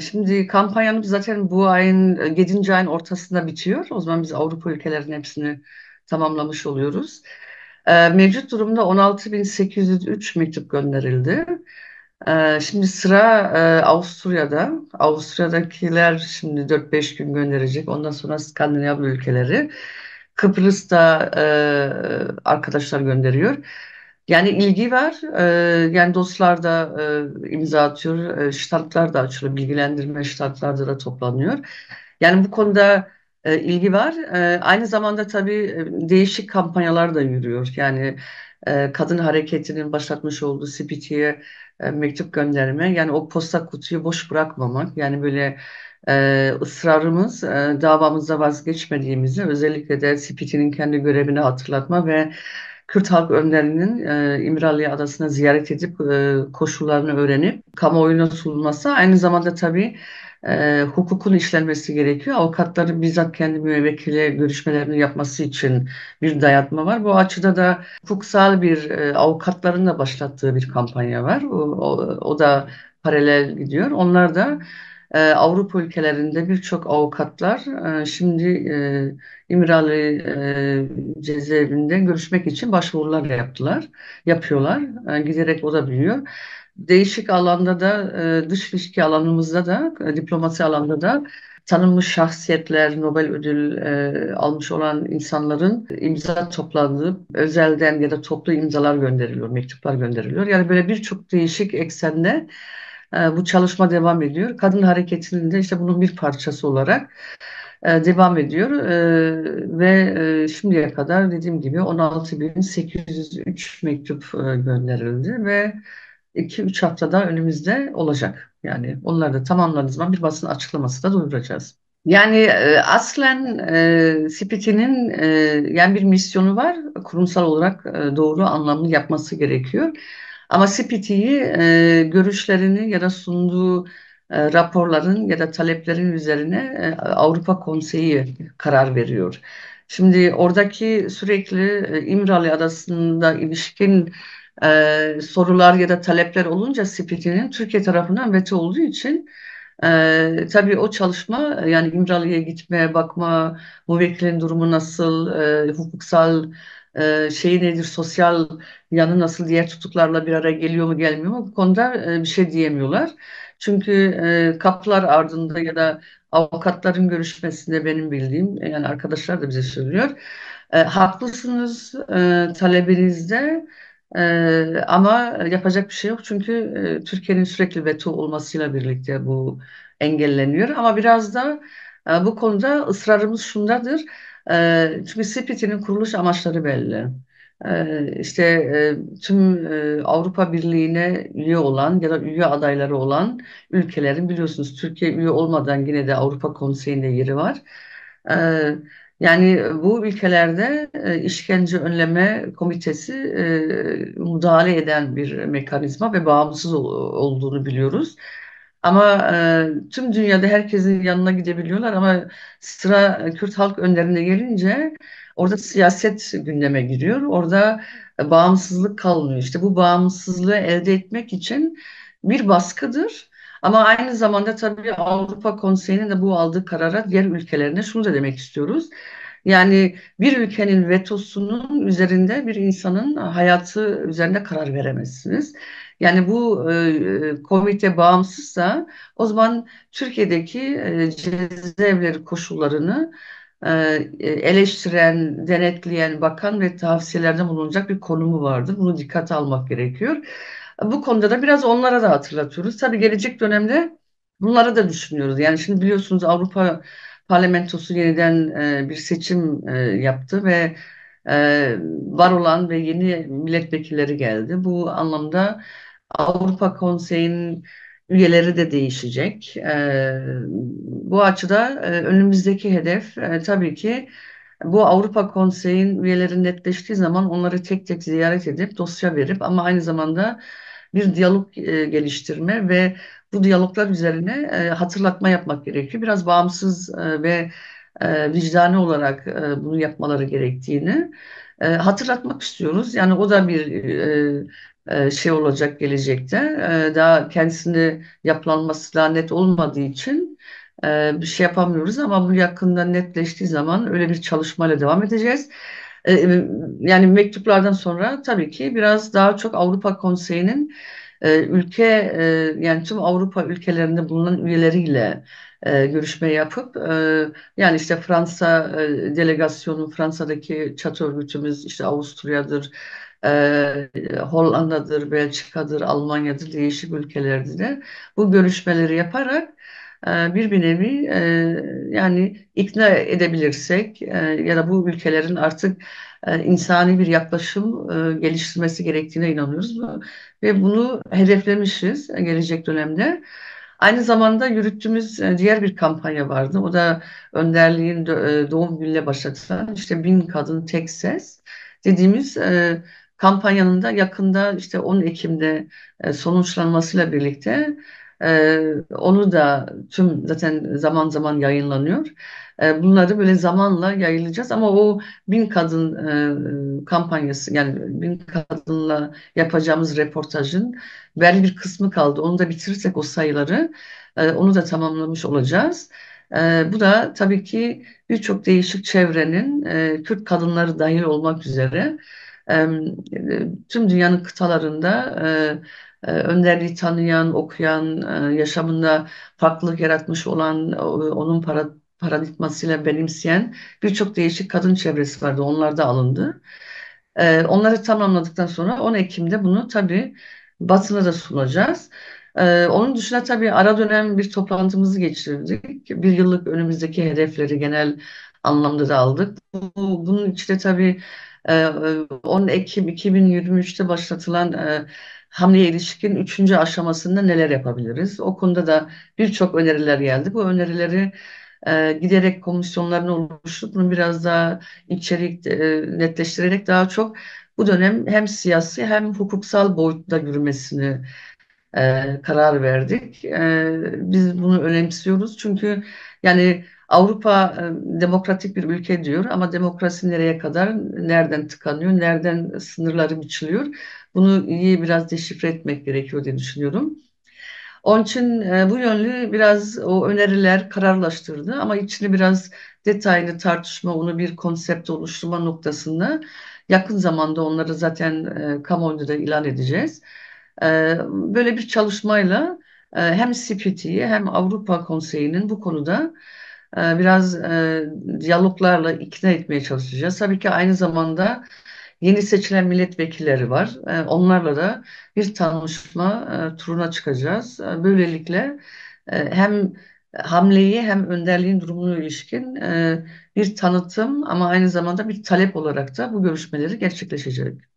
Şimdi kampanyanın zaten bu ayın 7. ayın ortasında bitiyor. O zaman biz Avrupa ülkelerinin hepsini tamamlamış oluyoruz. Ee, mevcut durumda 16.803 mektup gönderildi. Ee, şimdi sıra e, Avusturya'da. Avusturya'dakiler şimdi 4-5 gün gönderecek. Ondan sonra Skandinav ülkeleri. Kıbrıs'ta e, arkadaşlar gönderiyor. Yani ilgi var. Ee, yani dostlar da e, imza atıyor. E, ştatlar da açılıyor. Bilgilendirme ştatlarda da toplanıyor. Yani bu konuda e, ilgi var. E, aynı zamanda tabii e, değişik kampanyalar da yürüyor. Yani e, kadın hareketinin başlatmış olduğu CPT'ye e, mektup gönderme. Yani o posta kutuyu boş bırakmamak. Yani böyle e, ısrarımız e, davamızda vazgeçmediğimizi özellikle de CPT'nin kendi görevini hatırlatma ve Kürt halk önderinin e, İmralı Adası'na ziyaret edip e, koşullarını öğrenip kamuoyuna sunulması aynı zamanda tabii e, hukukun işlenmesi gerekiyor. Avukatların bizzat kendi müvekkiliyle görüşmelerini yapması için bir dayatma var. Bu açıda da hukuksal bir e, avukatların da başlattığı bir kampanya var. O, o, o da paralel gidiyor. Onlar da e, Avrupa ülkelerinde birçok avukatlar e, şimdi e, İmralı e, görüşmek için başvurular yaptılar, yapıyorlar. E, giderek o da büyüyor. Değişik alanda da e, dış ilişki alanımızda da diplomasi alanda da tanınmış şahsiyetler, Nobel ödül almış olan insanların imza topladığı özelden ya da toplu imzalar gönderiliyor, mektuplar gönderiliyor. Yani böyle birçok değişik eksende bu çalışma devam ediyor. Kadın hareketinin de işte bunun bir parçası olarak e, devam ediyor e, ve e, şimdiye kadar dediğim gibi 16.803 mektup e, gönderildi ve 2-3 haftada önümüzde olacak. Yani onlar da tamamladığı zaman bir basın açıklaması da duyuracağız. Yani aslen e, CPT'nin e, yani bir misyonu var. Kurumsal olarak e, doğru anlamlı yapması gerekiyor. Ama CPT'yi e, görüşlerini ya da sunduğu e, raporların ya da taleplerin üzerine e, Avrupa Konseyi karar veriyor. Şimdi oradaki sürekli e, İmralı Adası'nda ilişkin e, sorular ya da talepler olunca CPT'nin Türkiye tarafından veto olduğu için e, tabii o çalışma yani İmralı'ya gitmeye bakma, müvekkilin durumu nasıl, e, hukuksal e, şeyi nedir, sosyal yanı nasıl, diğer tutuklarla bir araya geliyor mu gelmiyor mu bu konuda e, bir şey diyemiyorlar. Çünkü e, kapılar ardında ya da avukatların görüşmesinde benim bildiğim yani arkadaşlar da bize söylüyor. E, haklısınız e, talebinizde e, ama yapacak bir şey yok. Çünkü e, Türkiye'nin sürekli veto olmasıyla birlikte bu engelleniyor. Ama biraz da e, bu konuda ısrarımız şundadır. E, çünkü CPT'nin kuruluş amaçları belli. E, işte e, tüm e, Avrupa Birliği'ne üye olan ya da üye adayları olan ülkelerin biliyorsunuz Türkiye üye olmadan yine de Avrupa Konseyi'nde yeri var. Yani bu ülkelerde e, işkence önleme komitesi müdahale eden bir mekanizma ve bağımsız ol- olduğunu biliyoruz. Ama e, tüm dünyada herkesin yanına gidebiliyorlar ama sıra Kürt halk önderine gelince orada siyaset gündeme giriyor. Orada e, bağımsızlık kalmıyor. İşte bu bağımsızlığı elde etmek için bir baskıdır. Ama aynı zamanda tabii Avrupa Konseyi'nin de bu aldığı karara diğer ülkelerine şunu da demek istiyoruz. Yani bir ülkenin vetosunun üzerinde bir insanın hayatı üzerinde karar veremezsiniz. Yani bu e, komite bağımsızsa o zaman Türkiye'deki e, cezaevleri koşullarını e, eleştiren, denetleyen bakan ve tavsiyelerde bulunacak bir konumu vardır. Bunu dikkate almak gerekiyor. Bu konuda da biraz onlara da hatırlatıyoruz. Tabii gelecek dönemde bunları da düşünüyoruz. Yani şimdi biliyorsunuz Avrupa Parlamentosu yeniden e, bir seçim e, yaptı ve e, var olan ve yeni milletvekilleri geldi. Bu anlamda Avrupa Konseyi'nin üyeleri de değişecek. E, bu açıda e, önümüzdeki hedef e, tabii ki bu Avrupa Konseyi'nin üyeleri netleştiği zaman onları tek tek ziyaret edip dosya verip ama aynı zamanda bir diyalog e, geliştirme ve bu diyaloglar üzerine e, hatırlatma yapmak gerekiyor. Biraz bağımsız e, ve e, vicdani olarak e, bunu yapmaları gerektiğini e, hatırlatmak istiyoruz. Yani o da bir e, e, şey olacak gelecekte. E, daha kendisinde yapılanması daha net olmadığı için e, bir şey yapamıyoruz ama bu yakında netleştiği zaman öyle bir çalışmayla devam edeceğiz. E, e, yani mektuplardan sonra tabii ki biraz daha çok Avrupa Konseyi'nin ülke e, yani tüm Avrupa ülkelerinde bulunan üyeleriyle e, görüşme yapıp e, yani işte Fransa delegasyonu Fransa'daki çatı örgütümüz işte Avusturya'dır Hollanda'dır, Belçika'dır, Almanya'dır değişik ülkelerde de bu görüşmeleri yaparak bir bir nevi e, yani ikna edebilirsek e, ya da bu ülkelerin artık e, insani bir yaklaşım geliştirmesi gerektiğine inanıyoruz ve bunu hedeflemişiz gelecek dönemde. Aynı zamanda yürüttüğümüz diğer bir kampanya vardı. O da önderliğin doğum günüyle başlatılan işte Bin Kadın Tek Ses dediğimiz kampanyanın da yakında işte 10 Ekim'de sonuçlanmasıyla birlikte onu da tüm zaten zaman zaman yayınlanıyor. Bunları böyle zamanla yayılacağız ama o bin kadın kampanyası yani bin kadınla yapacağımız reportajın belli bir kısmı kaldı. Onu da bitirirsek o sayıları onu da tamamlamış olacağız. Bu da tabii ki birçok değişik çevrenin Kürt kadınları dahil olmak üzere tüm dünyanın kıtalarında önderliği tanıyan, okuyan, yaşamında farklılık yaratmış olan, onun para, paradigmasıyla benimseyen birçok değişik kadın çevresi vardı. Onlar da alındı. Onları tamamladıktan sonra 10 Ekim'de bunu tabii basına da sunacağız. onun dışında tabii ara dönem bir toplantımızı geçirdik. Bir yıllık önümüzdeki hedefleri genel anlamda da aldık. Bu, bunun içinde tabii 10 Ekim 2023'te başlatılan hamleye ilişkin üçüncü aşamasında neler yapabiliriz? O konuda da birçok öneriler geldi. Bu önerileri e, giderek komisyonların oluşturup bunu biraz daha içerik e, netleştirerek daha çok bu dönem hem siyasi hem hukuksal boyutta yürümesini e, karar verdik. E, biz bunu önemsiyoruz çünkü yani Avrupa e, demokratik bir ülke diyor ama demokrasi nereye kadar, nereden tıkanıyor, nereden sınırları biçiliyor? Bunu iyi biraz deşifre etmek gerekiyor diye düşünüyorum. Onun için e, bu yönlü biraz o öneriler kararlaştırdı ama içini biraz detaylı tartışma, onu bir konsept oluşturma noktasında yakın zamanda onları zaten e, kamuoyunda da ilan edeceğiz. E, böyle bir çalışmayla hem CPT'yi hem Avrupa Konseyi'nin bu konuda biraz e, diyaloglarla ikna etmeye çalışacağız. Tabii ki aynı zamanda yeni seçilen milletvekilleri var. E, onlarla da bir tanışma e, turuna çıkacağız. E, böylelikle hem hamleyi hem önderliğin durumuna ilişkin bir tanıtım ama aynı zamanda bir talep olarak da bu görüşmeleri gerçekleşecek.